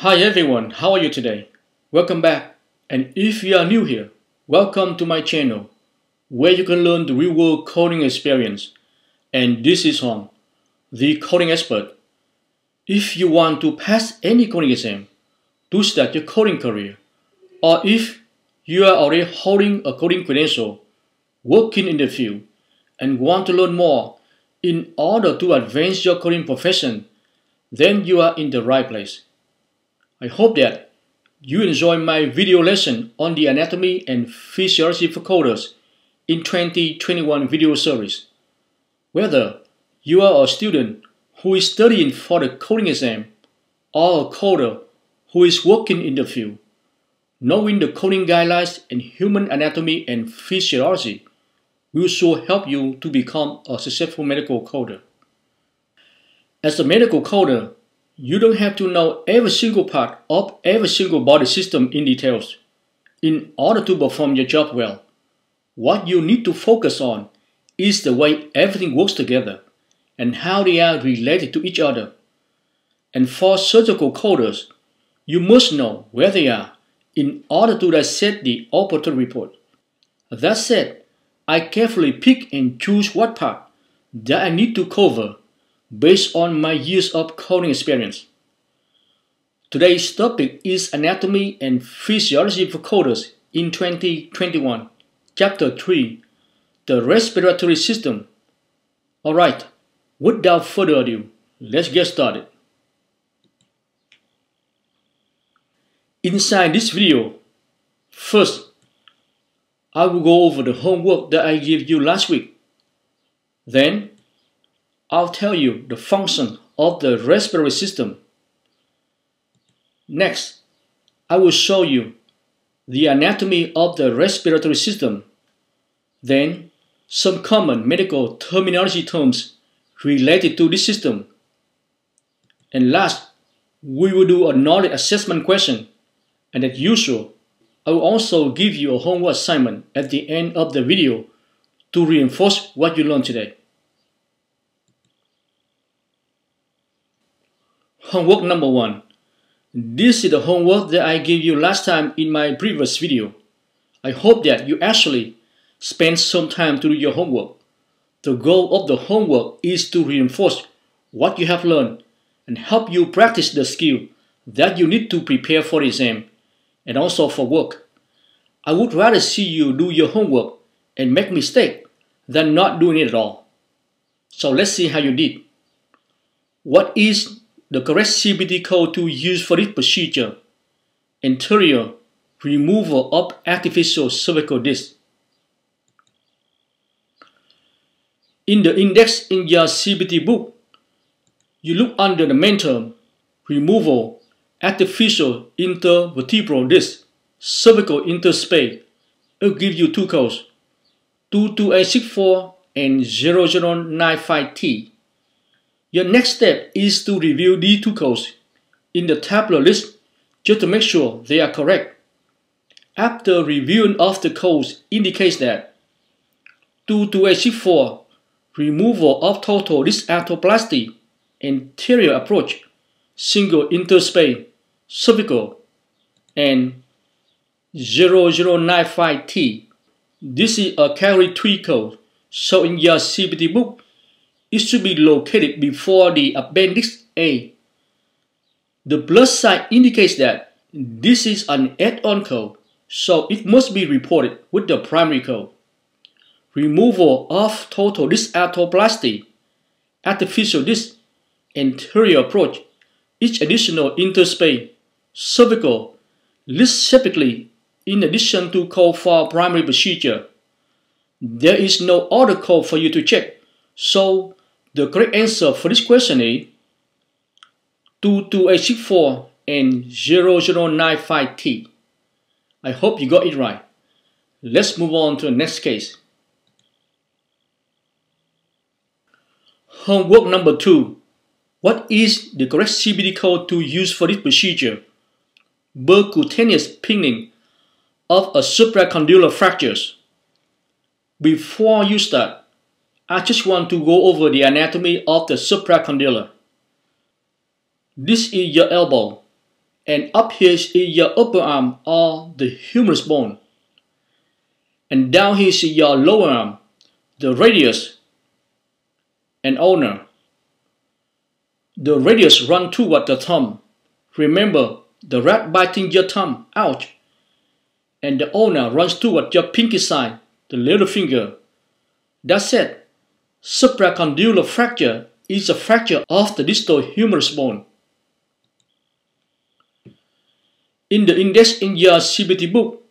Hi everyone, how are you today? Welcome back. And if you are new here, welcome to my channel, where you can learn the real world coding experience. And this is Hoang, the coding expert. If you want to pass any coding exam to start your coding career, or if you are already holding a coding credential, working in the field, and want to learn more in order to advance your coding profession, then you are in the right place. I hope that you enjoy my video lesson on the anatomy and physiology for coders in 2021 video series. Whether you are a student who is studying for the coding exam or a coder who is working in the field, knowing the coding guidelines and human anatomy and physiology will sure help you to become a successful medical coder. As a medical coder, you don't have to know every single part of every single body system in details in order to perform your job well. What you need to focus on is the way everything works together and how they are related to each other. And for surgical coders, you must know where they are in order to dissect the operative report. That said, I carefully pick and choose what part that I need to cover based on my years of coding experience. Today's topic is Anatomy and Physiology for Coders in 2021, Chapter 3, The Respiratory System. Alright, without further ado, let's get started. Inside this video, first, I will go over the homework that I gave you last week. Then, I'll tell you the function of the respiratory system. Next, I will show you the anatomy of the respiratory system. Then, some common medical terminology terms related to this system. And last, we will do a knowledge assessment question. And as usual, I will also give you a homework assignment at the end of the video to reinforce what you learned today. Homework number one. This is the homework that I gave you last time in my previous video. I hope that you actually spend some time to do your homework. The goal of the homework is to reinforce what you have learned and help you practice the skill that you need to prepare for the exam and also for work. I would rather see you do your homework and make mistake than not doing it at all. So let's see how you did. What is the correct CPT code to use for this procedure. Anterior removal of artificial cervical disc. In the index in your CPT book, you look under the main term, removal artificial intervertebral disc, cervical interspace. It will give you two codes, 22864 and 0095T. Your next step is to review these two codes in the tabular list just to make sure they are correct. After reviewing of the codes indicates that 22864 removal of total disc arthroplasty anterior approach single interspace cervical and 0095T. This is a category 3 code, so in your CPT book, it should be located before the appendix A. The plus sign indicates that this is an add-on code, so it must be reported with the primary code. Removal of total disc arthroplasty, artificial disc, anterior approach, each additional interspace, cervical, list separately in addition to code for primary procedure. There is no other code for you to check, so the correct answer for this question is 22864 and 0095T. I hope you got it right. Let's move on to the next case. Homework number 2. What is the correct CPT code to use for this procedure? Percutaneous pinning of a supracondylar fractures. Before you start, I just want to go over the anatomy of the supracondylar. This is your elbow, and up here is your upper arm or the humerus bone. And down here is your lower arm, the radius and ulnar. The radius run toward the thumb. Remember, the rat biting your thumb, ouch. And the ulnar runs toward your pinky side, the little finger. That's it. Supracondylar fracture is a fracture of the distal humerus bone. In the index in your CPT book,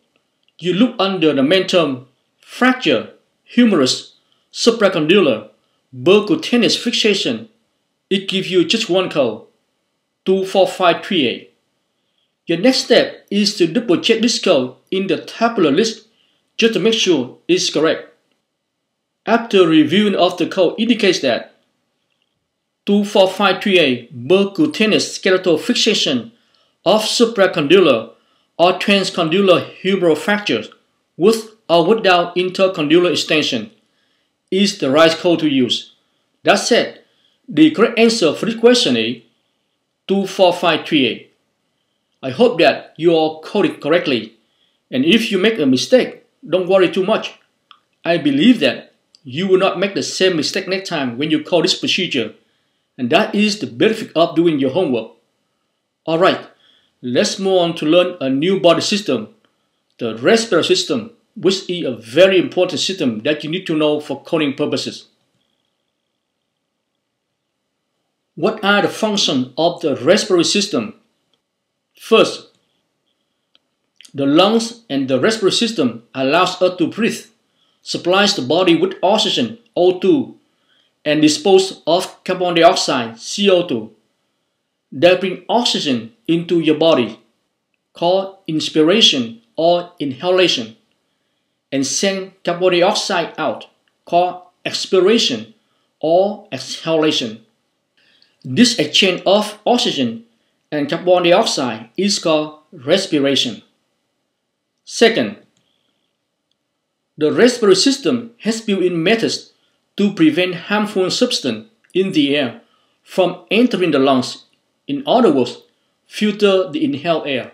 you look under the main term fracture, humerus, supracondylar, percutaneous fixation. It gives you just one code, 24538. Your next step is to double check this code in the tabular list just to make sure it's correct. After reviewing of the code indicates that 24538 percutaneous skeletal fixation of supracondylar or transcondylar humeral fractures with or without intercondylar extension is the right code to use. That said, the correct answer for this question is 24538. I hope that you all coded correctly. And if you make a mistake, don't worry too much. I believe that you will not make the same mistake next time when you call this procedure. And that is the benefit of doing your homework. Alright, Let's move on to learn a new body system, the respiratory system, which is a very important system that you need to know for coding purposes. What are the functions of the respiratory system? First, the lungs and the respiratory system allows us to breathe, supplies the body with oxygen, O2, and dispose of carbon dioxide, CO2 that bring oxygen into your body, called inspiration or inhalation, and send carbon dioxide out, called expiration or exhalation. This exchange of oxygen and carbon dioxide is called respiration. Second, the respiratory system has built-in methods to prevent harmful substance in the air from entering the lungs in other words, filter the inhaled air.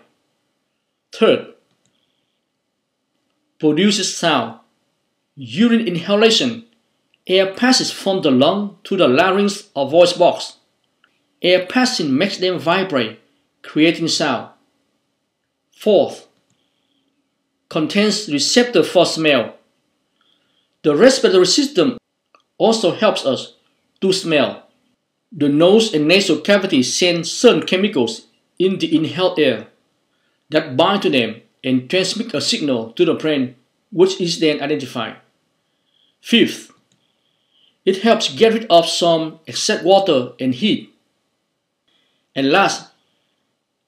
Third, produces sound. During inhalation, air passes from the lung to the larynx or voice box. Air passing makes them vibrate, creating sound. Fourth, contains receptor for smell. The respiratory system also helps us to smell. The nose and nasal cavity send certain chemicals in the inhaled air that bind to them and transmit a signal to the brain which is then identified. Fifth, it helps get rid of some excess water and heat. And last,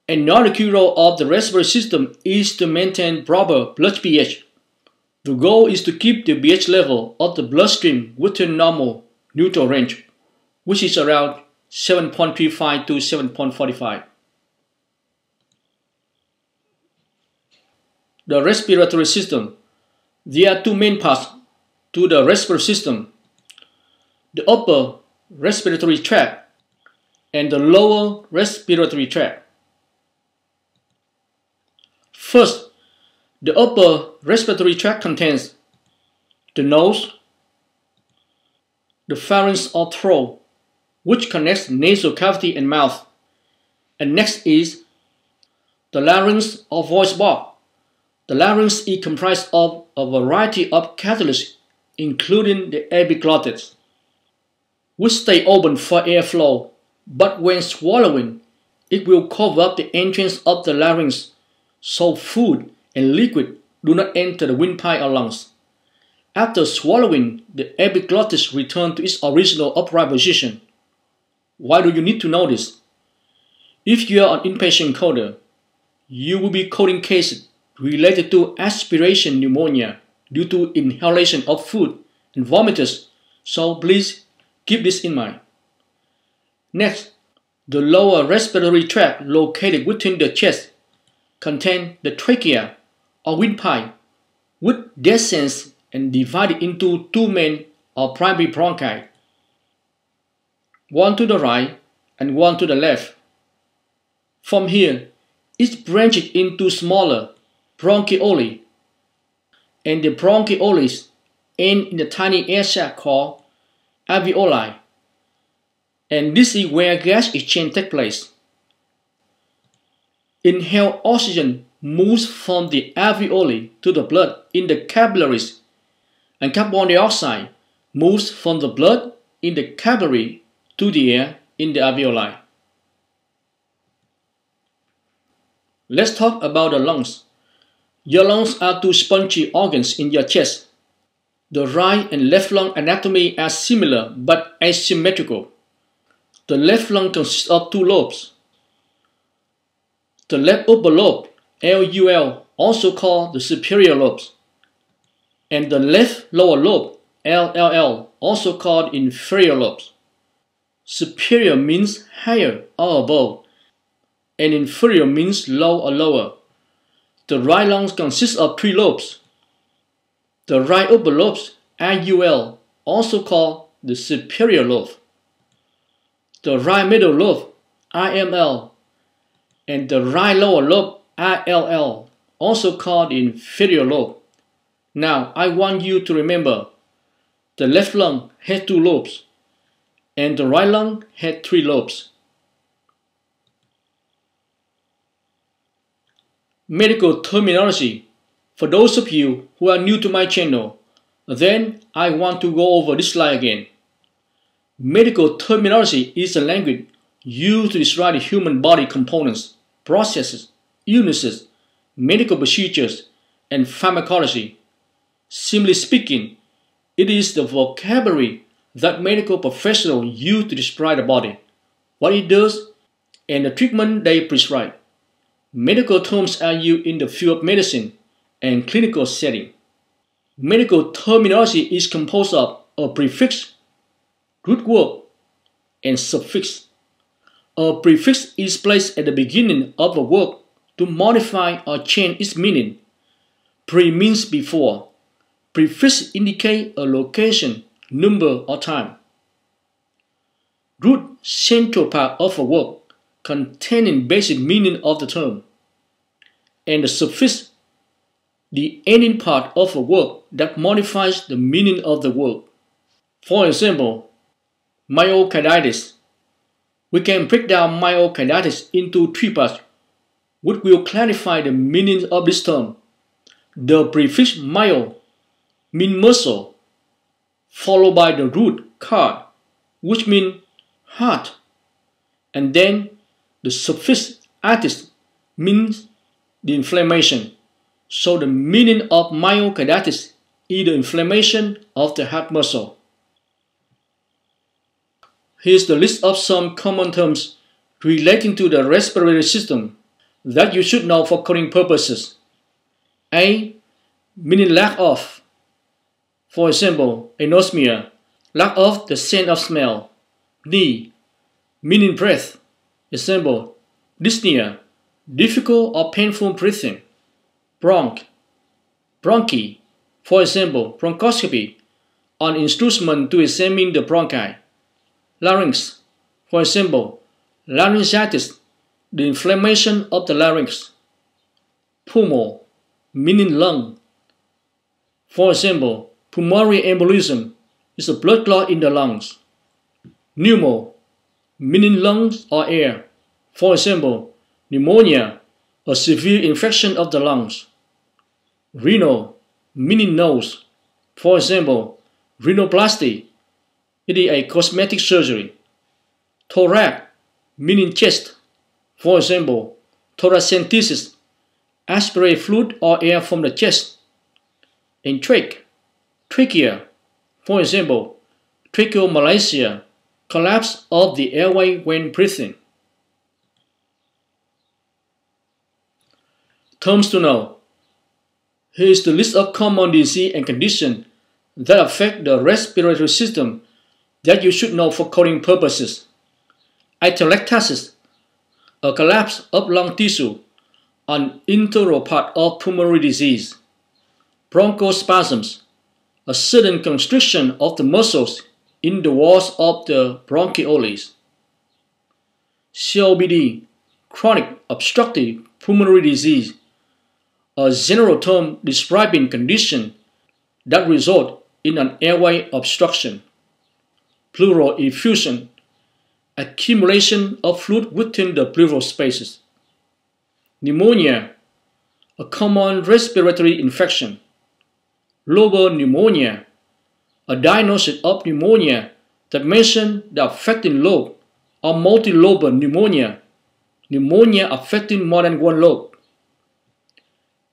another key role of the respiratory system is to maintain proper blood pH. The goal is to keep the pH level of the bloodstream within normal neutral range which is around 7.35 to 7.45. The respiratory system. There are two main parts to the respiratory system. The upper respiratory tract and the lower respiratory tract. First, the upper respiratory tract contains the nose, the pharynx or throat, which connects nasal cavity and mouth. And next is the larynx or voice box. The larynx is comprised of a variety of cartilage, including the epiglottis, which stay open for airflow, but when swallowing, it will cover up the entrance of the larynx, so food and liquid do not enter the windpipe or lungs. After swallowing, the epiglottis returns to its original upright position. Why do you need to know this? If you are an inpatient coder, you will be coding cases related to aspiration pneumonia due to inhalation of food and vomitus, so please keep this in mind. Next, the lower respiratory tract located within the chest contains the trachea or windpipe, which descends and divided into two main or primary bronchi one to the right and one to the left. From here, is branched into smaller bronchioli, and the bronchioles end in a tiny air sac called alveoli. And this is where gas exchange takes place. Inhale oxygen moves from the alveoli to the blood in the capillaries, and carbon dioxide moves from the blood in the capillary to the air in the alveoli. Let's talk about the lungs. Your lungs are two spongy organs in your chest. The right and left lung anatomy are similar but asymmetrical. The left lung consists of two lobes. The left upper lobe, LUL, also called the superior lobes, and the left lower lobe, LLL, also called inferior lobes. Superior means higher or above, and inferior means low or lower. The right lungs consists of three lobes. The right upper lobes, RUL, also called the superior lobe. The right middle lobe, RML, and the right lower lobe, RLL, also called the inferior lobe. Now, I want you to remember the left lung had two lobes, and the right lung had three lobes. Medical terminology. For those of you who are new to my channel, then I want to go over this slide again. Medical terminology is a language used to describe the human body components processes, illnesses, medical procedures, and pharmacology. Simply speaking, it is the vocabulary that medical professionals use to describe the body, what it does, and the treatment they prescribe. Medical terms are used in the field of medicine and clinical setting. Medical terminology is composed of a prefix, root word, and suffix. A prefix is placed at the beginning of a word to modify or change its meaning. Pre means before. Prefix indicate a location, number, or time. Root central part of a word containing basic meaning of the term. And the suffix, the ending part of a word that modifies the meaning of the word. For example, myocarditis we can break down myocarditis into three parts, which will clarify the meaning of this term. The prefix myo means muscle, followed by the root card, which means heart, and then the suffix itis means the inflammation. So the meaning of myocarditis is the inflammation of the heart muscle. Here's the list of some common terms relating to the respiratory system that you should know for coding purposes. A. Meaning lack of. For example, anosmia, lack of the scent of smell. D. Meaning breath. Example, dyspnea, difficult or painful breathing. Bronch, bronchi. For example, bronchoscopy, an instrument to examine the bronchi larynx. For example, laryngitis, the inflammation of the larynx. Pulmo, meaning lung. For example, pulmonary embolism is a blood clot in the lungs. Pneumo, meaning lungs or air. For example, pneumonia, a severe infection of the lungs. Renal, meaning nose. For example, rhinoplasty, it is a cosmetic surgery. Thorax, meaning chest. For example, thoracentesis, aspirate fluid or air from the chest. And trach, trachea. For example, tracheomalacia, collapse of the airway when breathing. Terms to know. Here is the list of common disease and conditions that affect the respiratory system that you should know for coding purposes. Atelectasis, a collapse of lung tissue, an integral part of pulmonary disease. Bronchospasms, a sudden constriction of the muscles in the walls of the bronchioles. COPD, chronic obstructive pulmonary disease, a general term describing condition that result in an airway obstruction, pleural effusion, accumulation of fluid within the pleural spaces. Pneumonia, a common respiratory infection. Lobar pneumonia, a diagnosis of pneumonia that mentions the affecting lobe or multilobar pneumonia, pneumonia affecting more than one lobe.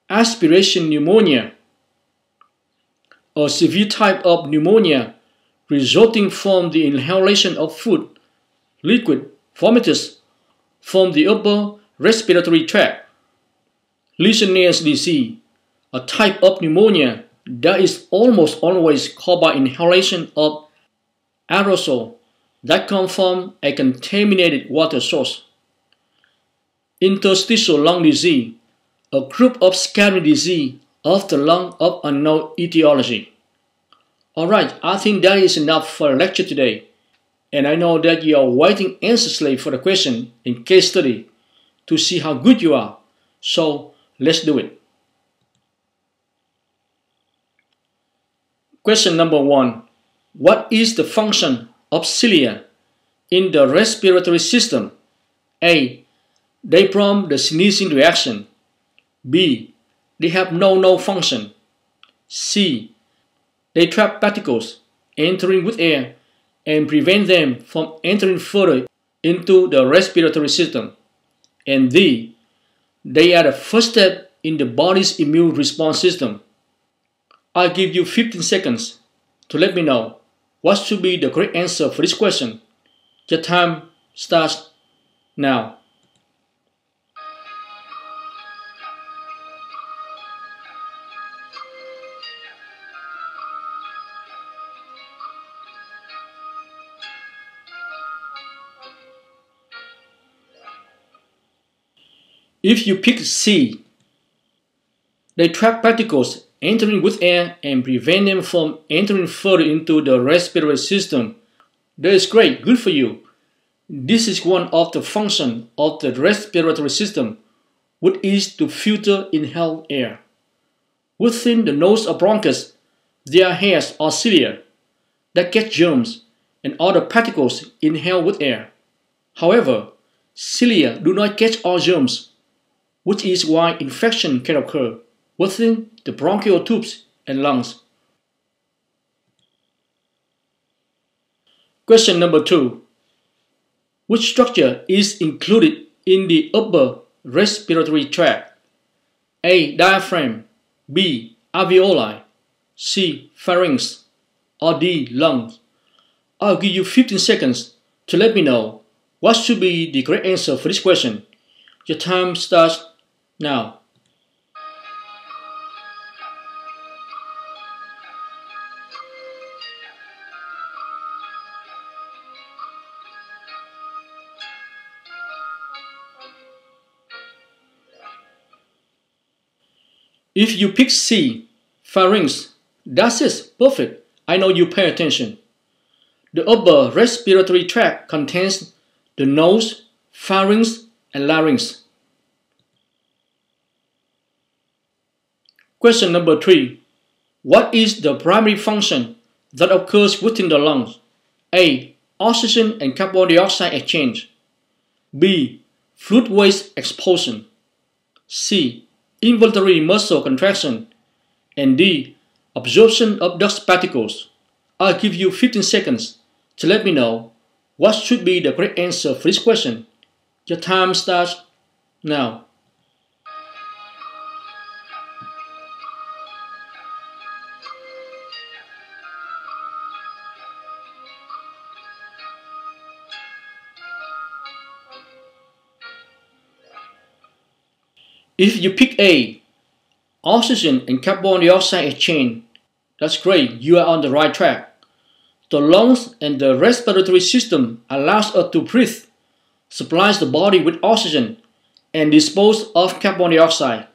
Aspiration pneumonia, a severe type of pneumonia resulting from the inhalation of food, liquid, vomitus from the upper respiratory tract. Legionnaire's disease, a type of pneumonia that is almost always caused by inhalation of aerosol that come from a contaminated water source. Interstitial lung disease, a group of scarring disease of the lung of unknown etiology. Alright, I think that is enough for a lecture today. And I know that you are waiting anxiously for the question in case study to see how good you are. So let's do it. Question number one. What is the function of cilia in the respiratory system? A. They prompt the sneezing reaction. B. They have no-no function. C. They trap particles entering with air and prevent them from entering further into the respiratory system. And D. They are the first step in the body's immune response system. I'll give you 15 seconds to let me know what should be the correct answer for this question. Your time starts now. If you pick C, they trap particles entering with air and prevent them from entering further into the respiratory system. That is great, good for you. This is one of the functions of the respiratory system, which is to filter inhaled air. Within the nose or bronchus, there are hairs or cilia that catch germs and other particles inhaled with air. However, cilia do not catch all germs, which is why infection can occur within the bronchial tubes and lungs. Question number two. Which structure is included in the upper respiratory tract? A. Diaphragm B. Alveoli C. Pharynx or D. Lungs? I'll give you 15 seconds to let me know what should be the correct answer for this question. Your time starts now. If you pick C, pharynx, that's it, perfect. I know you pay attention. The upper respiratory tract contains the nose, pharynx, and larynx. Question number three. What is the primary function that occurs within the lungs? A. Oxygen and carbon dioxide exchange. B. Fluid waste expulsion. C involuntary muscle contraction, and D. Absorption of dust particles. I'll give you 15 seconds to let me know what should be the correct answer for this question. Your time starts now. If you pick A, oxygen and carbon dioxide exchange, that's great, you are on the right track. The lungs and the respiratory system allows us to breathe, supplies the body with oxygen, and dispose of carbon dioxide.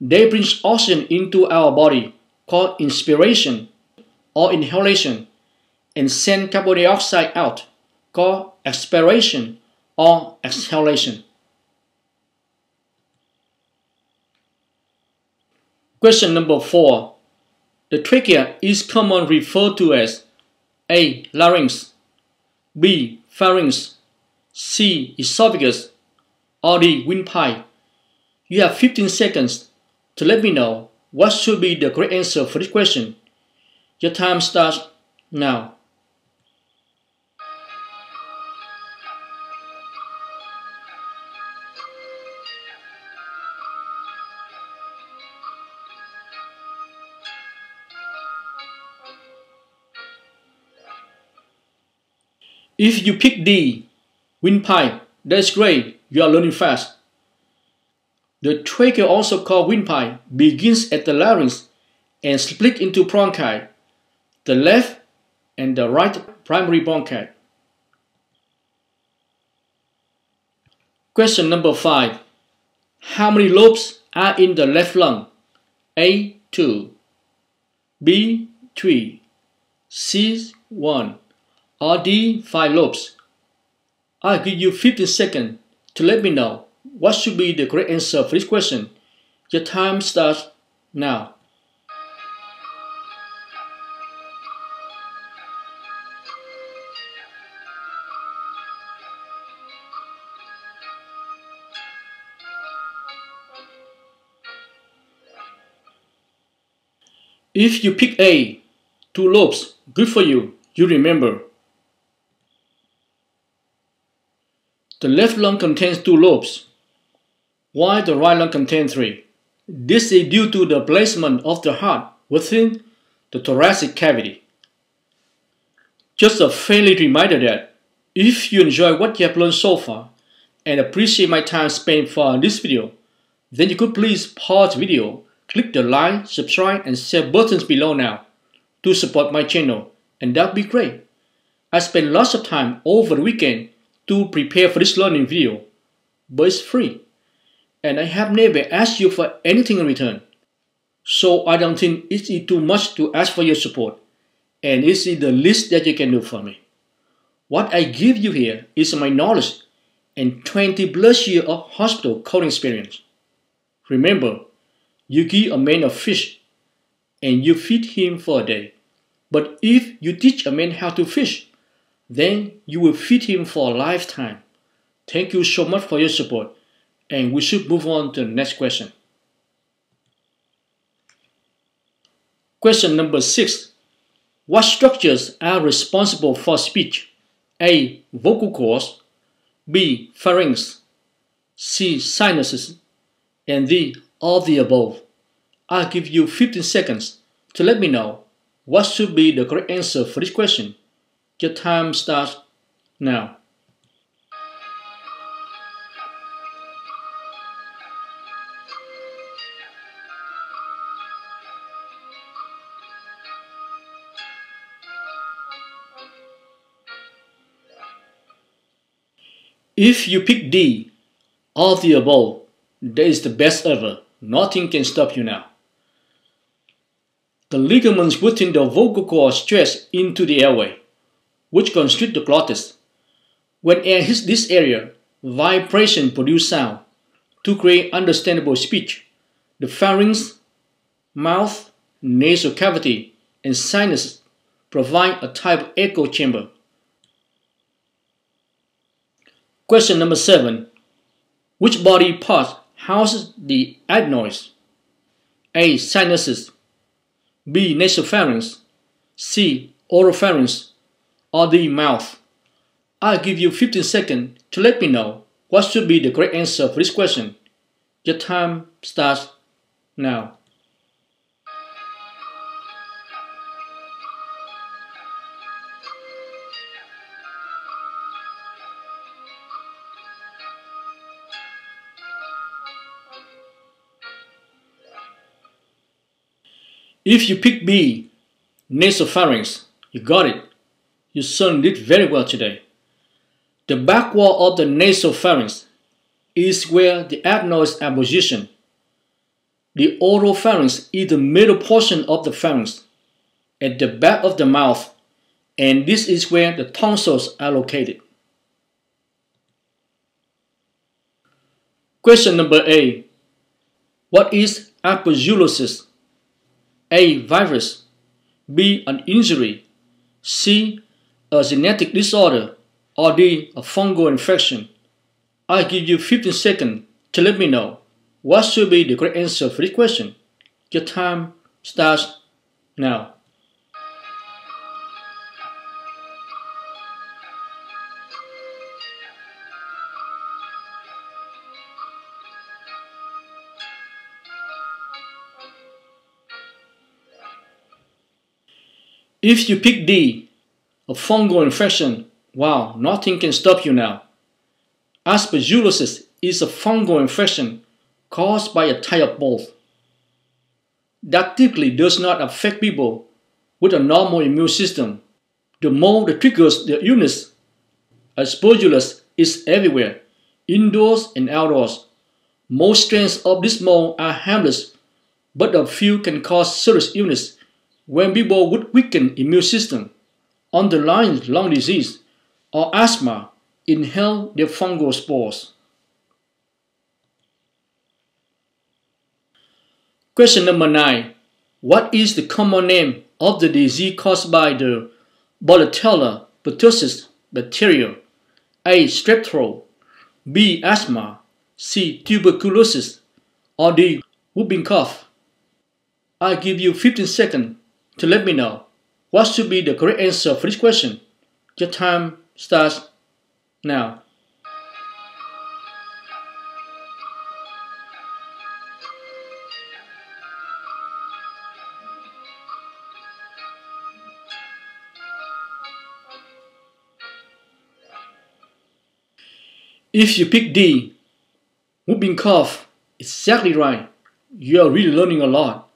They bring oxygen into our body, called inspiration or inhalation, and send carbon dioxide out, called expiration or exhalation. Question number 4. The trachea is commonly referred to as A. Larynx B. Pharynx C. Esophagus or D. Windpipe. You have 15 seconds to let me know what should be the correct answer for this question. Your time starts now. If you pick D, windpipe, that's great, you are learning fast. The trachea, also called windpipe, begins at the larynx and split into bronchi, the left and the right primary bronchi. Question number 5. How many lobes are in the left lung? A. 2 B. 3 C. 1 or D. 5 lobes? I'll give you 15 seconds to let me know what should be the correct answer for this question. Your time starts now. If you pick A, two lobes, good for you, you remember. The left lung contains two lobes, while the right lung contains three. This is due to the placement of the heart within the thoracic cavity. Just a friendly reminder that if you enjoy what you have learned so far and appreciate my time spent for this video, then you could please pause the video Click the like, subscribe and share buttons below now to support my channel and that'd be great. I spent lots of time over the weekend to prepare for this learning video, but it's free and I have never asked you for anything in return. So I don't think it's too much to ask for your support and it's the least that you can do for me. What I give you here is my knowledge and 20 plus years of hospital coding experience. Remember, you give a man a fish and you feed him for a day. But if you teach a man how to fish, then you will feed him for a lifetime. Thank you so much for your support, and we should move on to the next question. Question number 6. What structures are responsible for speech? A. Vocal cords B. Pharynx C. Sinuses and D all the above. I'll give you 15 seconds to let me know what should be the correct answer for this question. Your time starts now. If you pick D, all the above, that is the best ever. Nothing can stop you now. The ligaments within the vocal cord stretch into the airway, which constrict the glottis. When air hits this area, vibration produces sound. To create understandable speech, the pharynx, mouth, nasal cavity, and sinus provide a type of echo chamber. Question number 7. Which body part houses the adenoids? A. Sinuses B. Nasopharynx C. Oropharynx or D. Mouth I'll give you 15 seconds to let me know what should be the correct answer for this question. Your time starts now. If you pick B, nasopharynx, you got it. Your son did very well today. The back wall of the nasopharynx is where the adenoids are positioned. The oropharynx is the middle portion of the pharynx at the back of the mouth, and this is where the tonsils are located. Question number A. What is aspergillosis? A. Virus B. An injury C. A genetic disorder or D. A fungal infection? I give you 15 seconds to let me know what should be the correct answer for this question. Your time starts now. If you pick D, a fungal infection, wow, nothing can stop you now. Aspergillosis is a fungal infection caused by a type of mold that typically does not affect people with a normal immune system. The mold triggers the illness, Aspergillus, is everywhere, indoors and outdoors. Most strains of this mold are harmless, but a few can cause serious illness when people with weakened immune system, underlying lung disease, or asthma inhale the fungal spores. Question number 9. What is the common name of the disease caused by the Bordetella pertussis bacteria? A. Strep throat B. Asthma C. Tuberculosis or D. Whooping cough? I give you 15 seconds to let me know what should be the correct answer for this question. Your time starts now. If you pick D, whooping cough, exactly right. You are really learning a lot.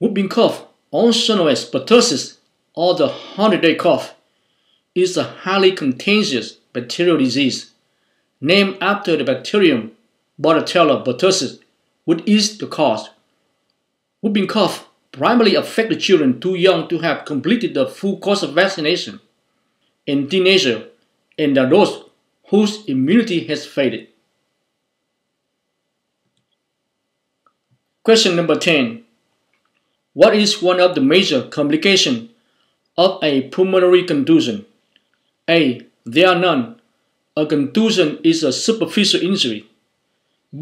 Whooping cough also as pertussis or the 100-day cough, is a highly contagious bacterial disease named after the bacterium Bordetella pertussis, which is the cause. Whooping cough primarily affects the children too young to have completed the full course of vaccination, and teenagers and adults whose immunity has faded. Question number 10. What is one of the major complications of a pulmonary contusion? A. There are none. A contusion is a superficial injury.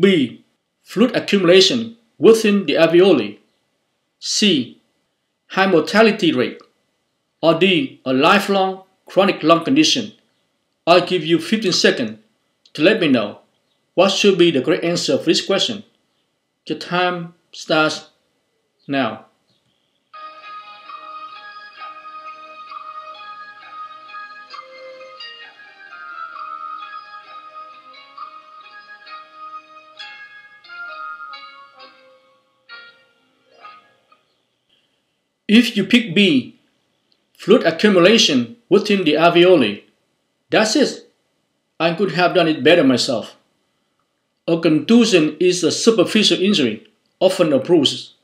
B. Fluid accumulation within the alveoli. C. High mortality rate. Or D. A lifelong chronic lung condition. I'll give you 15 seconds to let me know what should be the correct answer for this question. The time starts now. If you pick B, fluid accumulation within the alveoli, that's it. I could have done it better myself. A contusion is a superficial injury, often a bruise,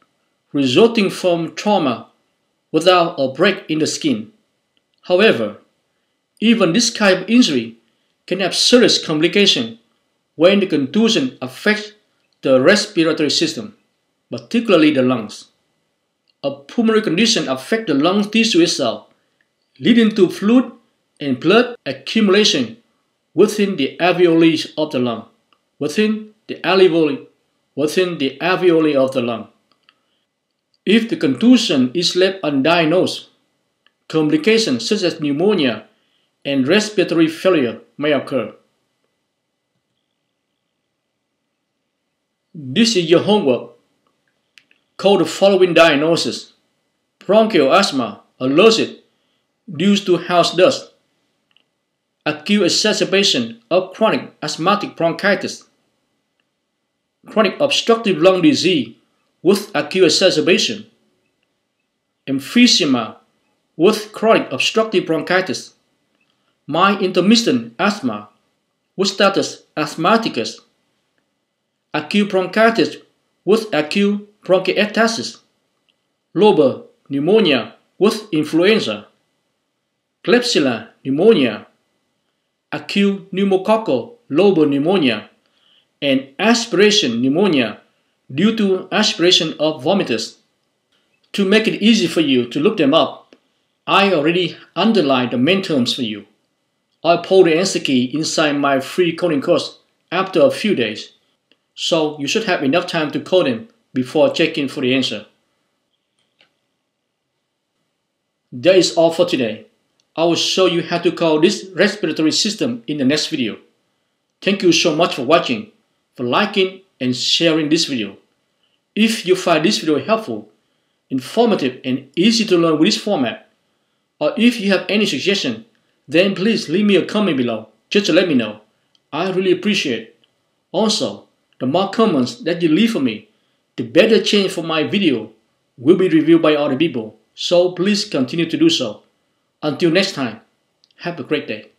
resulting from trauma without a break in the skin. However, even this kind of injury can have serious complications when the contusion affects the respiratory system, particularly the lungs a pulmonary condition affect the lung tissue itself, leading to fluid and blood accumulation within the alveoli of the lung, within the alveoli, within the alveoli of the lung. If the contusion is left undiagnosed, complications such as pneumonia and respiratory failure may occur. This is your homework called the following diagnosis. Bronchial asthma, allergic, due to house dust. Acute exacerbation of chronic asthmatic bronchitis. Chronic obstructive lung disease with acute exacerbation. Emphysema with chronic obstructive bronchitis. Mild intermittent asthma with status asthmaticus. Acute bronchitis with acute bronchiectasis, lobar pneumonia with influenza, Klebsiella pneumonia, acute pneumococcal lobar pneumonia, and aspiration pneumonia due to aspiration of vomitus. To make it easy for you to look them up, I already underlined the main terms for you. I'll the answer key inside my free coding course after a few days, so you should have enough time to code them before checking for the answer. That is all for today. I will show you how to call this respiratory system in the next video. Thank you so much for watching, for liking and sharing this video. If you find this video helpful, informative and easy to learn with this format, or if you have any suggestion, then please leave me a comment below just to let me know. I really appreciate. Also, the more comments that you leave for me, the better change for my video will be reviewed by other people. So please continue to do so. Until next time, have a great day.